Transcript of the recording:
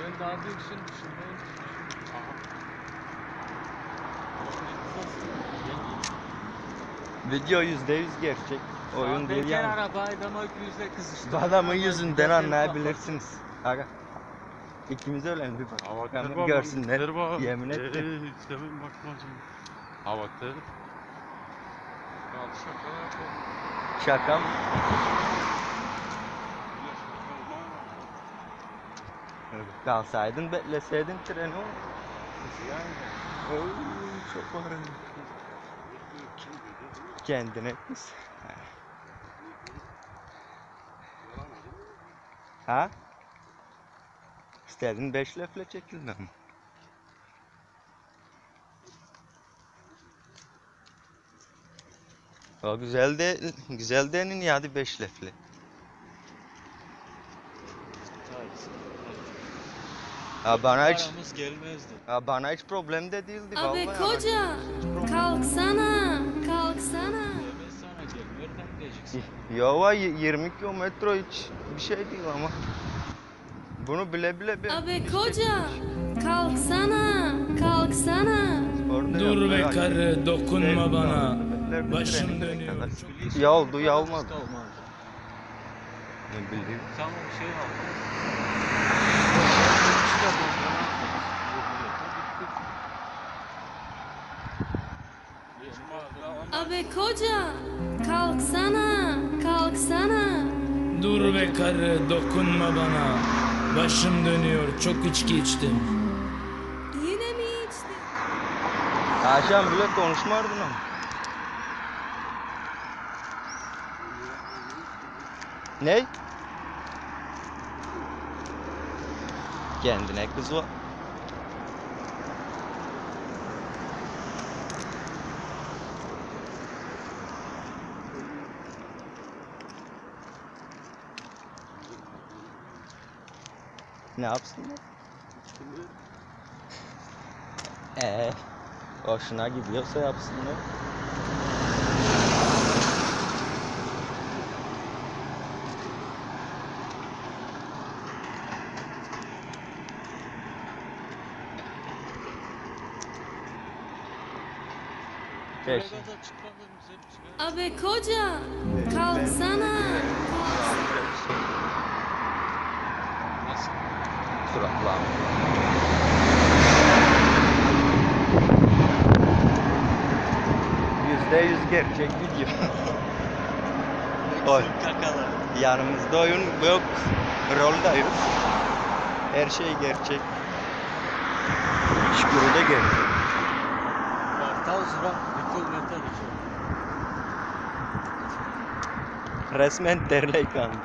Ben daha büyüksün düşünmeyin. Video yüzde yüz gerçek. Oyun değil yani. yani. araba adama yüzle kızıştı. Adamın yüzünden anlayabilirsiniz. Aga. İkimiz öyle bir bak. Baba. görsünler. Yemin ettim. Ee, Senin bakmacım. Havadır. Ya şaka yapalım. Mı? Kalsaydın bekleseydin treni o. Oy, çok var. Kendine kız. Ha? İstedin beş lefle çekilmem. mi? O güzel de güzel denin ya hadi beş lefle. Ha bana hiç Paramız gelmezdi. ha bana hiç problem de değildi vallahi. Abi yani. koca kalksana kalksana. Gelmez sana gel. Nereden gideceksin? Ya var y- 20 kilometre hiç bir şey değil ama. Bunu bile bile bir Abi koca kalksana kalksana. Orada Dur be karı dokunma bana. Başım dönüyor. Ya oldu ya olmadı. Olmaz. Ne bileyim. Tamam şey al. Abi koca kalksana kalksana. Dur be karı dokunma bana. Başım dönüyor çok içki içtim. Yine mi içtin? Akşam bile konuşmardın ama. Ne? Kendine kız var. Ne yapsınlar? Ee, hoşuna gidiyorsa yapsınlar. Beş. Abi koca kalksana. Suratla. Yüzde yüz gerçek video. Oy. Yanımızda oyun yok. Rol da yok. Her şey gerçek. Şükürü de gerçek. Resmen terleykan.